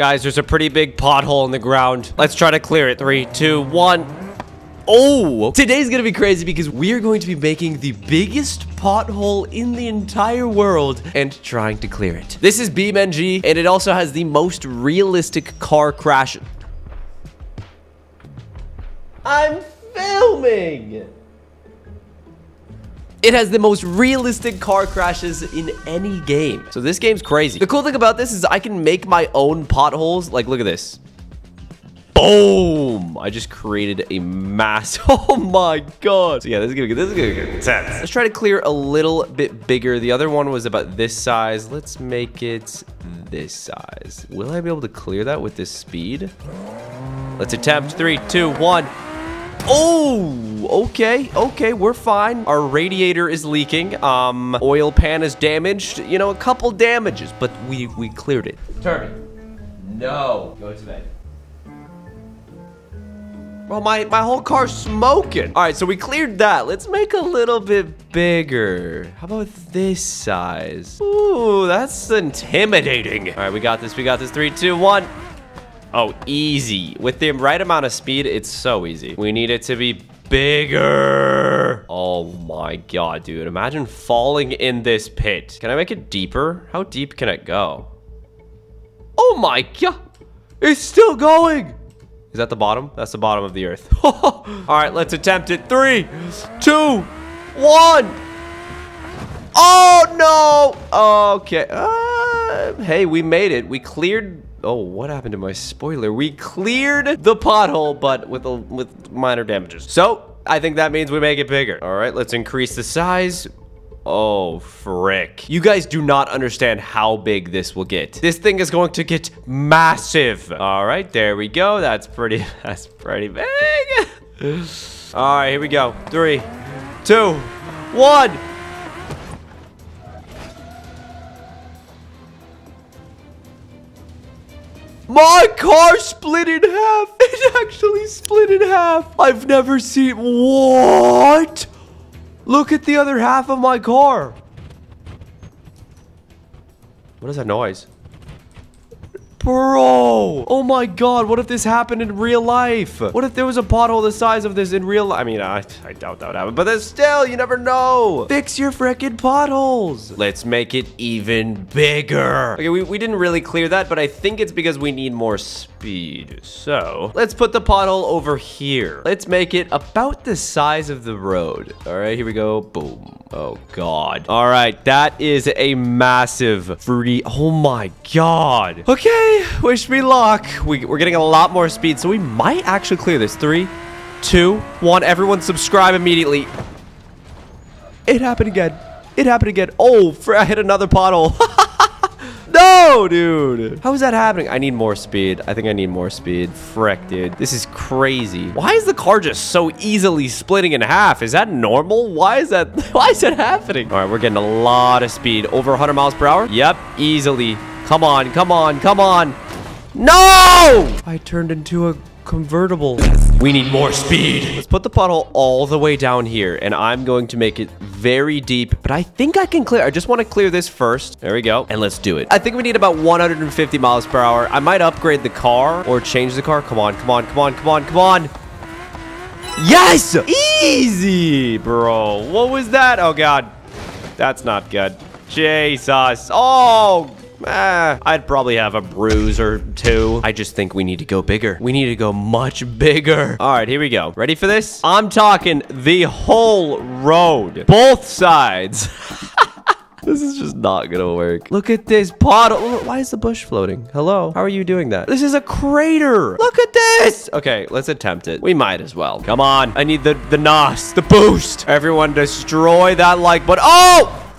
Guys, there's a pretty big pothole in the ground. Let's try to clear it. Three, two, one. Oh, today's gonna be crazy because we are going to be making the biggest pothole in the entire world and trying to clear it. This is BeamNG, and it also has the most realistic car crash. I'm filming! It has the most realistic car crashes in any game. So this game's crazy. The cool thing about this is I can make my own potholes. Like, look at this. Boom! I just created a mass. Oh my god! So yeah, this is gonna get this is gonna get intense. Let's try to clear a little bit bigger. The other one was about this size. Let's make it this size. Will I be able to clear that with this speed? Let's attempt. Three, two, one. Oh, okay, okay, we're fine. Our radiator is leaking. Um, oil pan is damaged. You know, a couple damages, but we we cleared it. Turby, no, go to bed. Well, my, my whole car's smoking. All right, so we cleared that. Let's make a little bit bigger. How about this size? Ooh, that's intimidating. All right, we got this. We got this. Three, two, one. Oh, easy. With the right amount of speed, it's so easy. We need it to be bigger. Oh my god, dude. Imagine falling in this pit. Can I make it deeper? How deep can it go? Oh my god. It's still going. Is that the bottom? That's the bottom of the earth. All right, let's attempt it. Three, two, one. Oh, no. Okay. Uh, hey, we made it. We cleared... Oh, what happened to my spoiler? We cleared the pothole, but with a, with minor damages. So, I think that means we make it bigger. All right, let's increase the size. Oh, frick. You guys do not understand how big this will get. This thing is going to get massive. All right, there we go. That's pretty, that's pretty big. All right, here we go. Three, two, one. My car split in half. It actually split in half. I've never seen... What? Look at the other half of my car. What is that noise? Bro! Oh my god, what if this happened in real life? What if there was a pothole the size of this in real life? I mean, I, I doubt that would happen, but then still, you never know. Fix your frickin' potholes. Let's make it even bigger. Okay, we, we didn't really clear that, but I think it's because we need more speed. So, let's put the pothole over here. Let's make it about the size of the road. All right, here we go. Boom. Oh god. All right, that is a massive free. Oh my god. Okay, wish me luck. We, we're getting a lot more speed, so we might actually clear this. Three, two, one. Everyone subscribe immediately. It happened again. It happened again. Oh, I hit another pothole. no, dude. How is that happening? I need more speed. I think I need more speed. Frick, dude. This is crazy. Why is the car just so easily splitting in half? Is that normal? Why is that? Why is that happening? All right, we're getting a lot of speed. Over 100 miles per hour? Yep, easily. Come on, come on, come on. No! I turned into a convertible. We need more speed. Let's put the pothole all the way down here, and I'm going to make it very deep, but I think I can clear. I just want to clear this first. There we go, and let's do it. I think we need about 150 miles per hour. I might upgrade the car or change the car. Come on, come on, come on, come on, come on. Yes! Easy, bro. What was that? Oh, God. That's not good. Jesus. Oh, Eh, I'd probably have a bruise or two. I just think we need to go bigger. We need to go much bigger. All right, here we go. Ready for this? I'm talking the whole road. Both sides. This is just not gonna work. Look at this pothole. Why is the bush floating? Hello? How are you doing that? This is a crater. Look at this. Okay, let's attempt it. We might as well. Come on. I need the, the NOS, the boost. Everyone destroy that like button. Oh!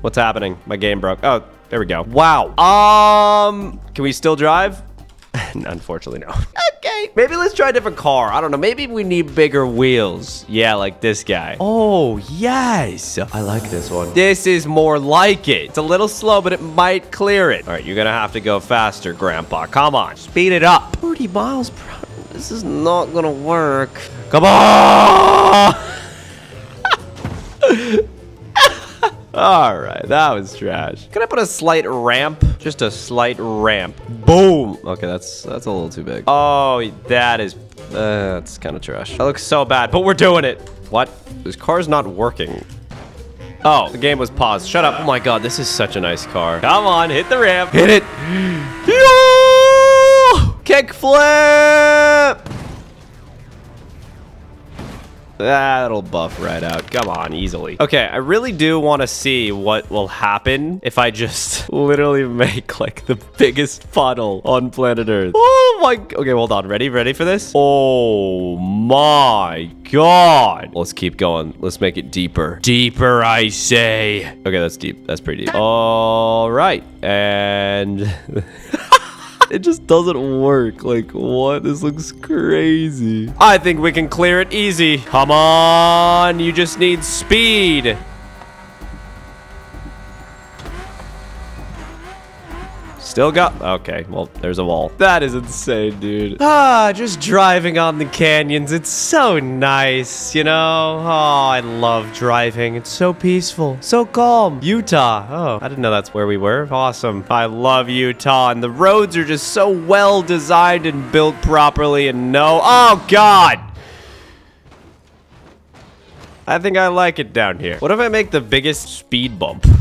What's happening? My game broke. Oh, there we go. Wow. Um, can we still drive? Unfortunately, no. okay. Maybe let's try a different car. I don't know. Maybe we need bigger wheels. Yeah, like this guy. Oh, yes. I like this one. This is more like it. It's a little slow, but it might clear it. All right, you're going to have to go faster, Grandpa. Come on. Speed it up. 30 miles per hour. This is not going to work. Come on. All right, that was trash. Can I put a slight ramp? Just a slight ramp. Boom. Okay, that's that's a little too big. Oh, that is uh, that's kind of trash. That looks so bad, but we're doing it. What? This car's not working. Oh, the game was paused. Shut up. Oh my god, this is such a nice car. Come on, hit the ramp. Hit it. Kick That'll buff right out. Come on, easily. Okay, I really do want to see what will happen if I just literally make like the biggest puddle on planet Earth. Oh my... Okay, hold on. Ready? Ready for this? Oh my god. Let's keep going. Let's make it deeper. Deeper, I say. Okay, that's deep. That's pretty deep. All right. And... it just doesn't work. Like, what? This looks crazy. I think we can clear it easy. Come on. You just need speed. Still got... Okay, well, there's a wall. That is insane, dude. Ah, just driving on the canyons. It's so nice, you know? Oh, I love driving. It's so peaceful, so calm. Utah. Oh, I didn't know that's where we were. Awesome. I love Utah, and the roads are just so well designed and built properly, and no... Oh, God! I think I like it down here. What if I make the biggest speed bump?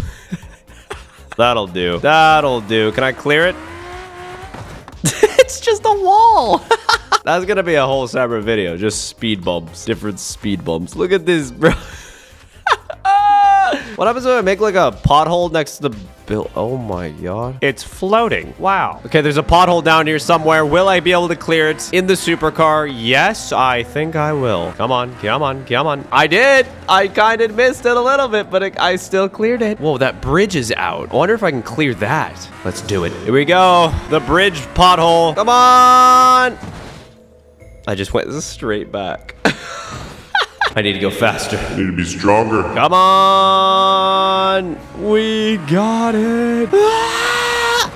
That'll do. That'll do. Can I clear it? it's just a wall. That's gonna be a whole separate video. Just speed bumps. Different speed bumps. Look at this, bro. what happens if I make like a pothole next to the bill? Oh my god. It's floating. Wow. Okay, there's a pothole down here somewhere. Will I be able to clear it in the supercar? Yes, I think I will. Come on, come on, come on. I did. I kind of missed it a little bit, but it, I still cleared it. Whoa, that bridge is out. I wonder if I can clear that. Let's do it. Here we go. The bridge pothole. Come on. I just went straight back. I need to go faster. I Need to be stronger. Come on! We got it! Ah!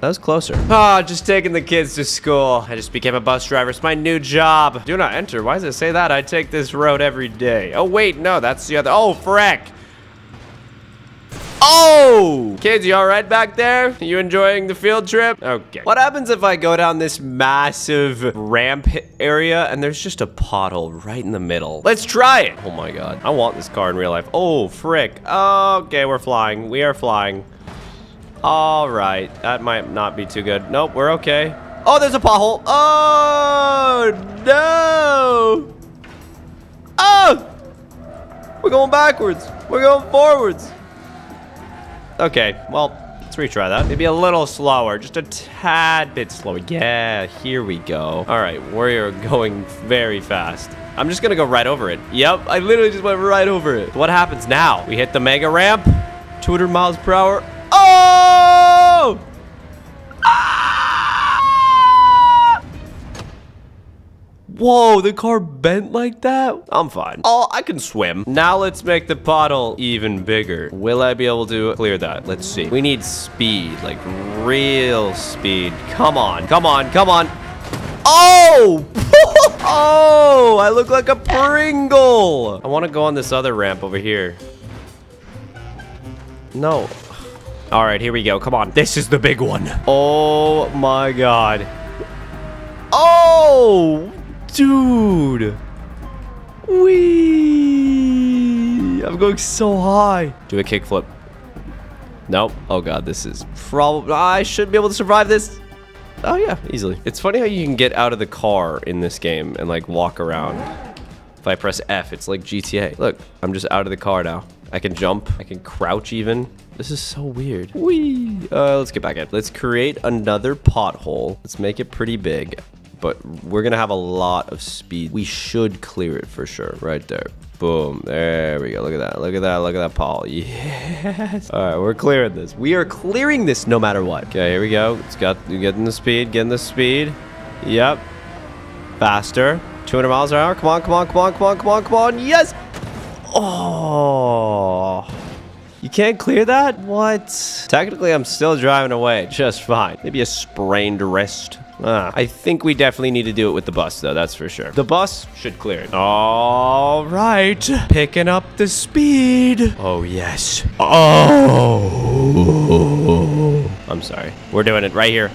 That was closer. Ah, just taking the kids to school. I just became a bus driver. It's my new job. Do not enter. Why does it say that? I take this road every day. Oh, wait. No, that's the other. Oh, frick. Oh! Kids, you all right back there? You enjoying the field trip? Okay. What happens if I go down this massive ramp area and there's just a pothole right in the middle? Let's try it. Oh my god. I want this car in real life. Oh, frick. Okay, we're flying. We are flying. All right. That might not be too good. Nope, we're okay. Oh, there's a pothole. Oh, no. Oh! We're going backwards. We're going forwards. Okay, well, let's retry that. Maybe a little slower, just a tad bit slower. Yeah, here we go. All right, we're going very fast. I'm just gonna go right over it. Yep, I literally just went right over it. What happens now? We hit the mega ramp, 200 miles per hour. Whoa, the car bent like that? I'm fine. Oh, I can swim. Now let's make the puddle even bigger. Will I be able to clear that? Let's see. We need speed, like real speed. Come on, come on, come on. Oh! oh, I look like a Pringle. I want to go on this other ramp over here. No. All right, here we go. Come on. This is the big one. Oh my God. Oh, Dude. Wee. I'm going so high. Do a kickflip. Nope. Oh god, this is probably... I should be able to survive this. Oh yeah, easily. It's funny how you can get out of the car in this game and like walk around. If I press F, it's like GTA. Look, I'm just out of the car now. I can jump. I can crouch even. This is so weird. Wee. Uh, let's get back in. Let's create another pothole. Let's make it pretty big but we're gonna have a lot of speed. We should clear it for sure. Right there. Boom. There we go. Look at that. Look at that. Look at that, Paul. Yes. All right, we're clearing this. We are clearing this no matter what. Okay, here we go. It's got getting the speed. Getting the speed. Yep. Faster. 200 miles an hour. Come on, come on, come on, come on, come on, come on. Yes. Oh. You can't clear that? What? Technically, I'm still driving away just fine. Maybe a sprained wrist. Ah, I think we definitely need to do it with the bus, though. That's for sure. The bus should clear it. All right. Picking up the speed. Oh, yes. Oh. I'm sorry. We're doing it right here.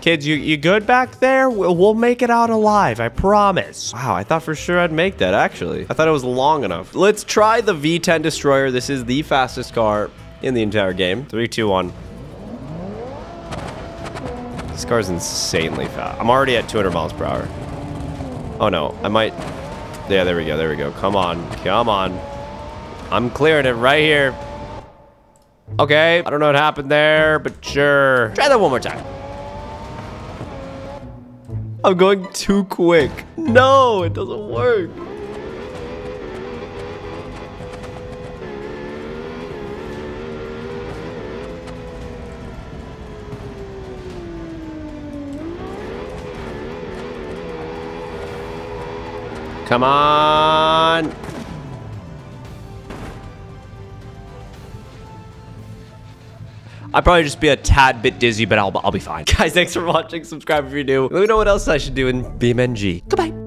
Kids, you, you good back there? We'll, we'll make it out alive, I promise. Wow, I thought for sure I'd make that, actually. I thought it was long enough. Let's try the V10 Destroyer. This is the fastest car in the entire game. Three, two, one. This car's insanely fast. I'm already at 200 miles per hour. Oh, no. I might... Yeah, there we go. There we go. Come on. Come on. I'm clearing it right here. Okay. I don't know what happened there, but sure. Try that one more time. I'm going too quick. No, it doesn't work. Come on. I'd probably just be a tad bit dizzy, but I'll, I'll be fine. Guys, thanks for watching. Subscribe if you're new. Let me know what else I should do in BeamNG. Goodbye.